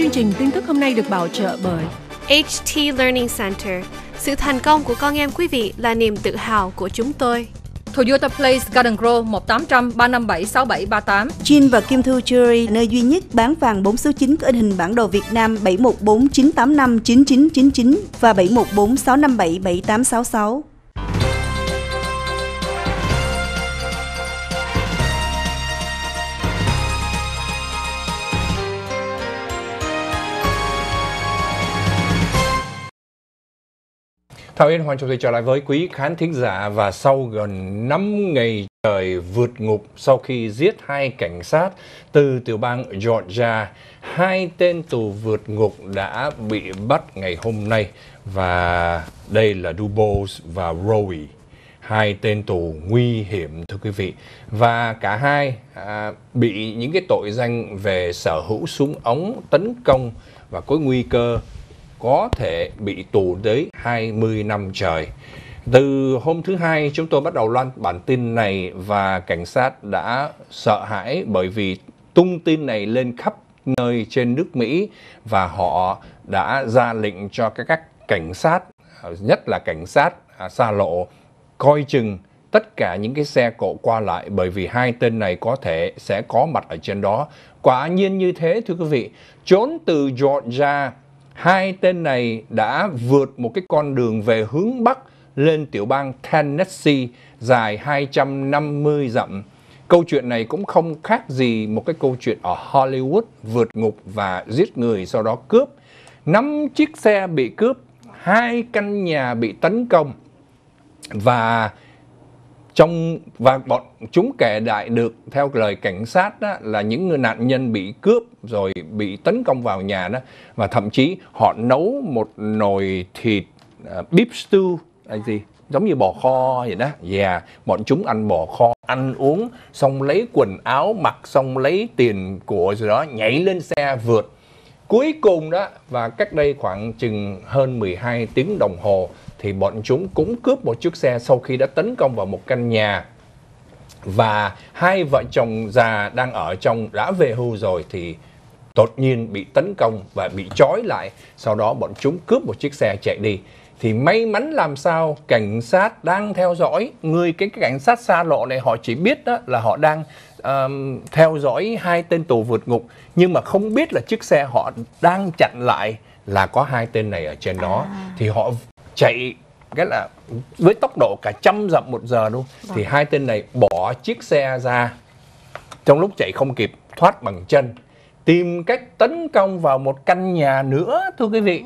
Chương trình tin tức hôm nay được bảo trợ bởi HT Learning Center. Sự thành công của con em quý vị là niềm tự hào của chúng tôi. Toyota Place Garden Grove 1800 357 6738 Jin và Kim Thu Jewelry nơi duy nhất bán vàng 4 số 9 có in hình bản đồ Việt Nam 714 985 9999 và 714 Thảo Yên Hoàng Trọng tịch trở lại với quý khán thính giả và sau gần 5 ngày trời vượt ngục sau khi giết hai cảnh sát từ tiểu bang Georgia, hai tên tù vượt ngục đã bị bắt ngày hôm nay. Và đây là Dubose và Rowie hai tên tù nguy hiểm thưa quý vị. Và cả hai à, bị những cái tội danh về sở hữu súng ống tấn công và có nguy cơ có thể bị tù tới 20 năm trời. Từ hôm thứ hai chúng tôi bắt đầu loan bản tin này và cảnh sát đã sợ hãi bởi vì tung tin này lên khắp nơi trên nước Mỹ và họ đã ra lệnh cho các các cảnh sát nhất là cảnh sát à, xa lộ coi chừng tất cả những cái xe cộ qua lại bởi vì hai tên này có thể sẽ có mặt ở trên đó. Quả nhiên như thế thưa quý vị, trốn từ Georgia hai tên này đã vượt một cái con đường về hướng Bắc lên tiểu bang Tennessee dài 250 dặm. Câu chuyện này cũng không khác gì một cái câu chuyện ở Hollywood vượt ngục và giết người sau đó cướp. Năm chiếc xe bị cướp, hai căn nhà bị tấn công và trong và bọn chúng kể đại được theo lời cảnh sát đó, là những người nạn nhân bị cướp rồi bị tấn công vào nhà đó và thậm chí họ nấu một nồi thịt uh, beef stew là gì giống như bò kho vậy đó và yeah. bọn chúng ăn bò kho ăn uống xong lấy quần áo mặc xong lấy tiền của rồi đó nhảy lên xe vượt cuối cùng đó và cách đây khoảng chừng hơn 12 tiếng đồng hồ thì bọn chúng cũng cướp một chiếc xe sau khi đã tấn công vào một căn nhà. Và hai vợ chồng già đang ở trong đã về hưu rồi thì đột nhiên bị tấn công và bị trói lại. Sau đó bọn chúng cướp một chiếc xe chạy đi. Thì may mắn làm sao cảnh sát đang theo dõi. Người cái, cái cảnh sát xa lộ này họ chỉ biết đó là họ đang um, theo dõi hai tên tù vượt ngục. Nhưng mà không biết là chiếc xe họ đang chặn lại là có hai tên này ở trên đó. À. thì họ chạy cái là với tốc độ cả trăm dặm một giờ luôn vâng. thì hai tên này bỏ chiếc xe ra trong lúc chạy không kịp thoát bằng chân tìm cách tấn công vào một căn nhà nữa thưa quý vị.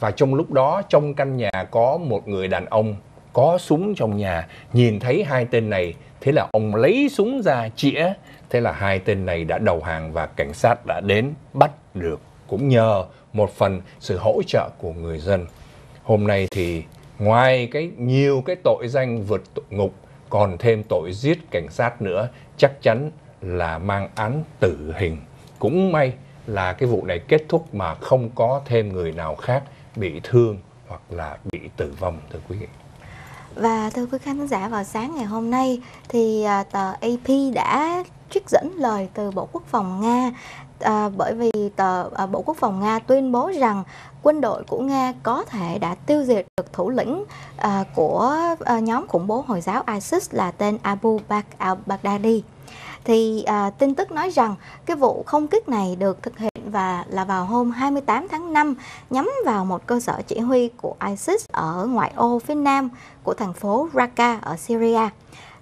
Và trong lúc đó trong căn nhà có một người đàn ông có súng trong nhà nhìn thấy hai tên này thế là ông lấy súng ra chĩa thế là hai tên này đã đầu hàng và cảnh sát đã đến bắt được cũng nhờ một phần sự hỗ trợ của người dân hôm nay thì ngoài cái nhiều cái tội danh vượt ngục, còn thêm tội giết cảnh sát nữa, chắc chắn là mang án tử hình. Cũng may là cái vụ này kết thúc mà không có thêm người nào khác bị thương hoặc là bị tử vong, thưa quý vị. Và thưa quý khán giả, vào sáng ngày hôm nay thì à, tờ AP đã trích dẫn lời từ Bộ Quốc phòng Nga à, bởi vì tờ à, Bộ Quốc phòng Nga tuyên bố rằng quân đội của Nga có thể đã tiêu diệt được thủ lĩnh à, của à, nhóm khủng bố Hồi giáo ISIS là tên Abu Bakr al-Baghdadi. Thì à, tin tức nói rằng cái vụ không kích này được thực hiện và là vào hôm 28 tháng 5 nhắm vào một cơ sở chỉ huy của ISIS ở ngoại ô phía nam của thành phố Raqqa ở Syria.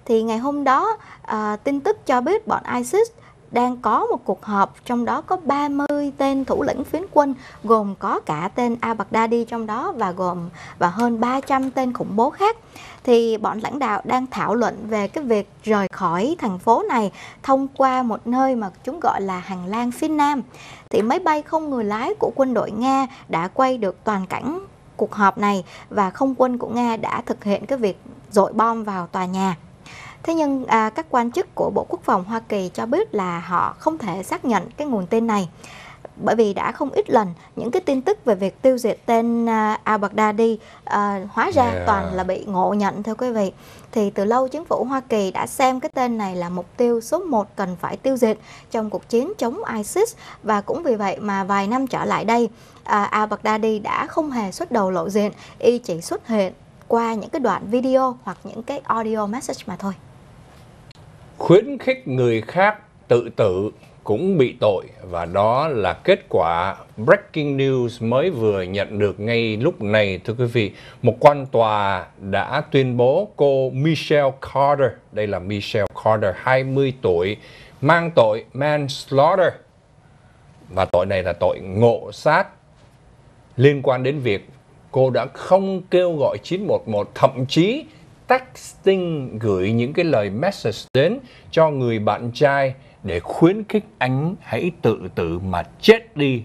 Thì ngày hôm đó à, tin tức cho biết bọn ISIS đang có một cuộc họp trong đó có 30 tên thủ lĩnh phiến quân gồm có cả tên al-Baghdadi trong đó và gồm và hơn 300 tên khủng bố khác. Thì bọn lãnh đạo đang thảo luận về cái việc rời khỏi thành phố này thông qua một nơi mà chúng gọi là hành lang phía nam. Thì máy bay không người lái của quân đội Nga đã quay được toàn cảnh cuộc họp này và không quân của Nga đã thực hiện cái việc dội bom vào tòa nhà. Thế nhưng à, các quan chức của Bộ Quốc phòng Hoa Kỳ cho biết là họ không thể xác nhận cái nguồn tin này. bởi vì đã không ít lần những cái tin tức về việc tiêu diệt tên uh, al-Baghdadi uh, hóa ra Yeah. toàn là bị ngộ nhận thưa quý vị thì từ lâu chính phủ Hoa Kỳ đã xem cái tên này là mục tiêu số 1 cần phải tiêu diệt trong cuộc chiến chống ISIS và cũng vì vậy mà vài năm trở lại đây à, al-Baghdadi đã không hề xuất đầu lộ diện y chỉ xuất hiện qua những cái đoạn video hoặc những cái audio message mà thôi khuyến khích người khác tự tử cũng bị tội, và đó là kết quả breaking news mới vừa nhận được ngay lúc này. Thưa quý vị, một quan tòa đã tuyên bố cô Michelle Carter, đây là Michelle Carter 20 tuổi, mang tội manslaughter. Và tội này là tội ngộ sát. Liên quan đến việc cô đã không kêu gọi 911 thậm chí texting gửi những cái lời message đến cho người bạn trai để khuyến khích anh hãy tự tử mà chết đi.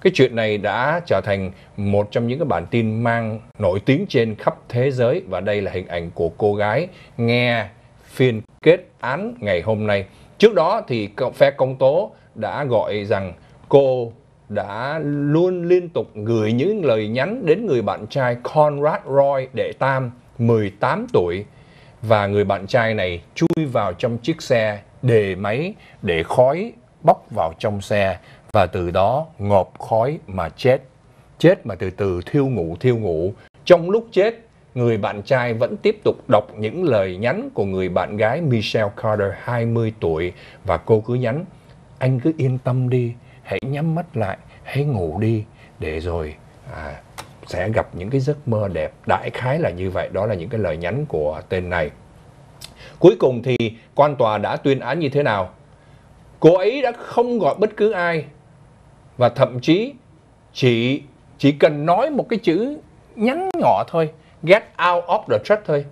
Cái chuyện này đã trở thành một trong những cái bản tin mang nổi tiếng trên khắp thế giới và đây là hình ảnh của cô gái nghe phiên kết án ngày hôm nay. Trước đó thì phe công tố đã gọi rằng cô đã luôn liên tục gửi những lời nhắn đến người bạn trai Conrad Roy đệ tam 18 tuổi và người bạn trai này chui vào trong chiếc xe đề máy để khói bốc vào trong xe và từ đó ngộp khói mà chết. Chết mà từ từ thiêu ngủ thiêu ngủ. Trong lúc chết, người bạn trai vẫn tiếp tục đọc những lời nhắn của người bạn gái Michelle Carter 20 tuổi và cô cứ nhắn anh cứ yên tâm đi, hãy nhắm mắt lại, hãy ngủ đi để rồi à, sẽ gặp những cái giấc mơ đẹp. Đại khái là như vậy, đó là những cái lời nhắn của tên này. Cuối cùng thì quan tòa đã tuyên án như thế nào? Cô ấy đã không gọi bất cứ ai và thậm chí chỉ chỉ cần nói một cái chữ nhắn nhỏ thôi, get out of the truck thôi.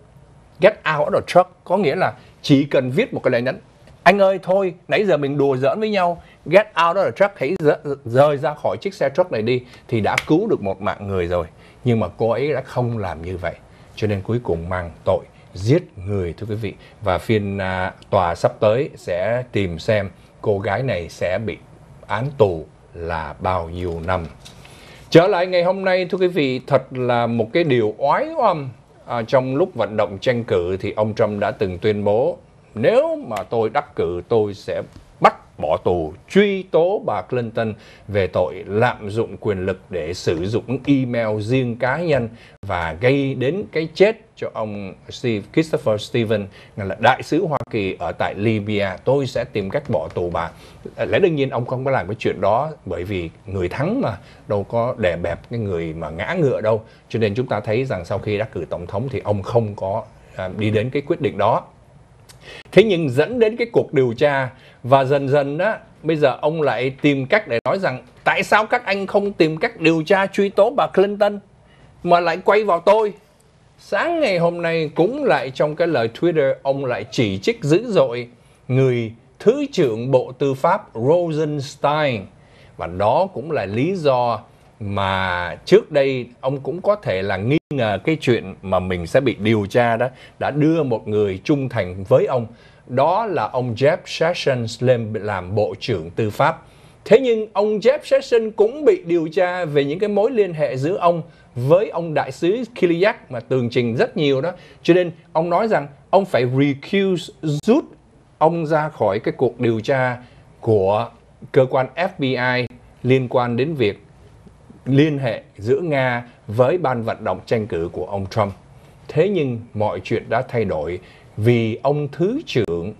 Get out of the truck có nghĩa là chỉ cần viết một cái lời nhắn anh ơi thôi, nãy giờ mình đùa giỡn với nhau, get out of the truck, hãy rời ra khỏi chiếc xe truck này đi thì đã cứu được một mạng người rồi. Nhưng mà cô ấy đã không làm như vậy, cho nên cuối cùng mang tội giết người thưa quý vị. Và phiên à, tòa sắp tới sẽ tìm xem cô gái này sẽ bị án tù là bao nhiêu năm. Trở lại ngày hôm nay thưa quý vị, thật là một cái điều oái oăm à, trong lúc vận động tranh cử thì ông Trump đã từng tuyên bố nếu mà tôi đắc cử tôi sẽ bỏ tù, truy tố bà Clinton về tội lạm dụng quyền lực để sử dụng email riêng cá nhân và gây đến cái chết cho ông Steve, Christopher Steven là đại sứ Hoa Kỳ ở tại Libya. Tôi sẽ tìm cách bỏ tù bà. Lẽ đương nhiên ông không có làm cái chuyện đó bởi vì người thắng mà, đâu có đè bẹp cái người mà ngã ngựa đâu. Cho nên chúng ta thấy rằng sau khi đắc cử tổng thống thì ông không có à, đi đến cái quyết định đó. Thế nhưng dẫn đến cái cuộc điều tra và dần dần đó bây giờ ông lại tìm cách để nói rằng, tại sao các anh không tìm cách điều tra truy tố bà Clinton mà lại quay vào tôi. Sáng ngày hôm nay cũng lại trong cái lời Twitter, ông lại chỉ trích dữ dội người Thứ trưởng Bộ Tư pháp Rosenstein và đó cũng là lý do mà trước đây ông cũng có thể là nghi ngờ cái chuyện mà mình sẽ bị điều tra đó, đã đưa một người trung thành với ông. Đó là ông Jeff Sessions lên làm bộ trưởng tư pháp. Thế nhưng ông Jeff Sessions cũng bị điều tra về những cái mối liên hệ giữa ông với ông đại sứ Kiliak mà tường trình rất nhiều đó. Cho nên ông nói rằng ông phải recuse, rút ông ra khỏi cái cuộc điều tra của cơ quan FBI liên quan đến việc liên hệ giữa Nga với ban vận động tranh cử của ông Trump. Thế nhưng mọi chuyện đã thay đổi vì ông Thứ trưởng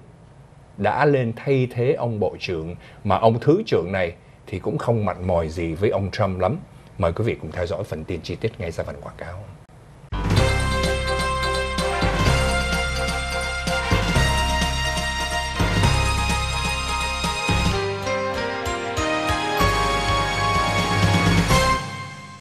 đã lên thay thế ông Bộ trưởng mà ông Thứ trưởng này thì cũng không mặn mòi gì với ông Trump lắm. Mời quý vị cùng theo dõi phần tin chi tiết ngay sau phần quảng cáo.